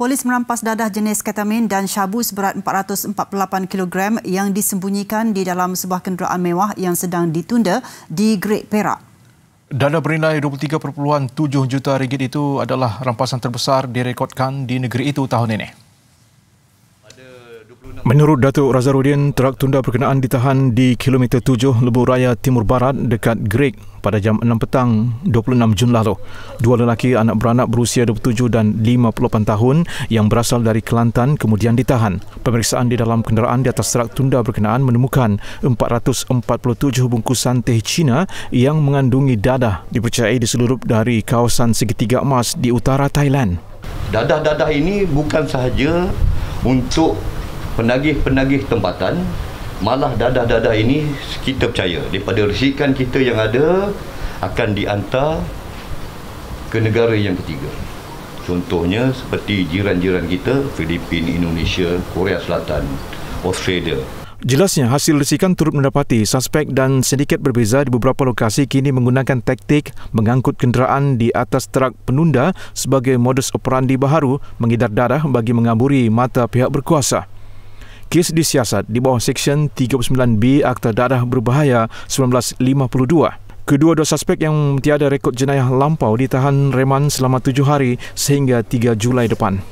Polis merampas dadah jenis ketamin dan syabu seberat 448 kg yang disembunyikan di dalam sebuah kenderaan mewah yang sedang ditunda di Great Perak. Dana bernilai 23.7 juta ringgit itu adalah rampasan terbesar direkodkan di negeri itu tahun ini. Menurut Datuk Razarudin, truk tunda berkenaan ditahan di kilometer 7 Lebuh Raya Timur Barat dekat Greg pada jam 6 petang 26 Jun lalu. Dua lelaki anak beranak berusia 27 dan 58 tahun yang berasal dari Kelantan kemudian ditahan. Pemeriksaan di dalam kenderaan di atas truk tunda berkenaan menemukan 447 bungkusan teh Cina yang mengandungi dadah dipercayai diselurup dari kawasan segitiga emas di utara Thailand. Dadah-dadah ini bukan sahaja untuk penagih-penagih tempatan malah dadah-dadah ini kita percaya. Daripada resikan kita yang ada akan diantar ke negara yang ketiga. Contohnya seperti jiran-jiran kita Filipina, Indonesia, Korea Selatan, Australia. Jelasnya, hasil resikan turut mendapati suspek dan sedikit berbeza di beberapa lokasi kini menggunakan taktik mengangkut kenderaan di atas truk penunda sebagai modus operandi baharu mengidar darah bagi mengamburi mata pihak berkuasa kes disiasat di bawah Seksyen 39B Akta Dadah Berbahaya 1952. Kedua-dua suspek yang tiada rekod jenayah lampau ditahan reman selama tujuh hari sehingga 3 Julai depan.